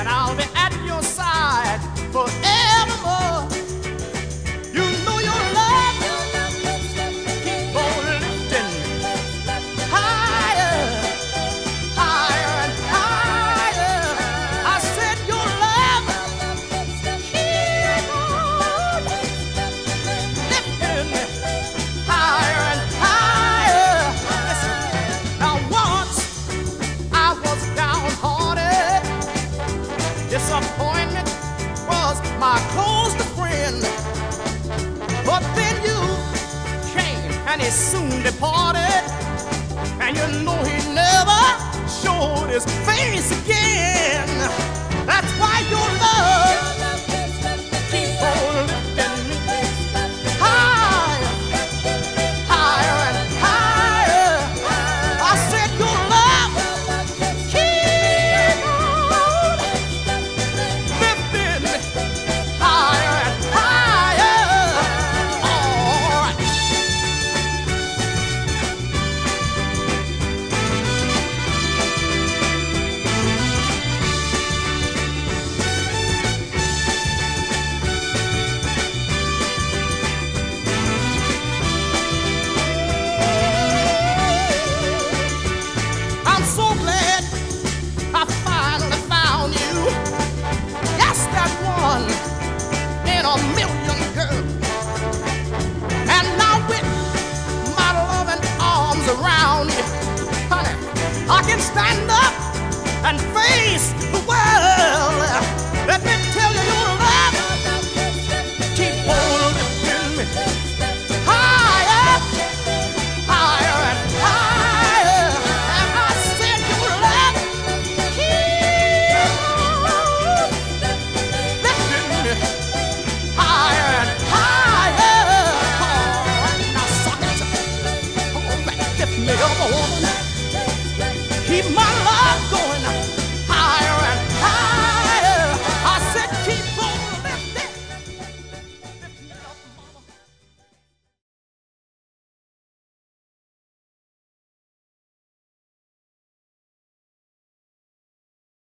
and I'll be was my closest friend. But then you came and he soon departed. And you know he never showed his face again. He might.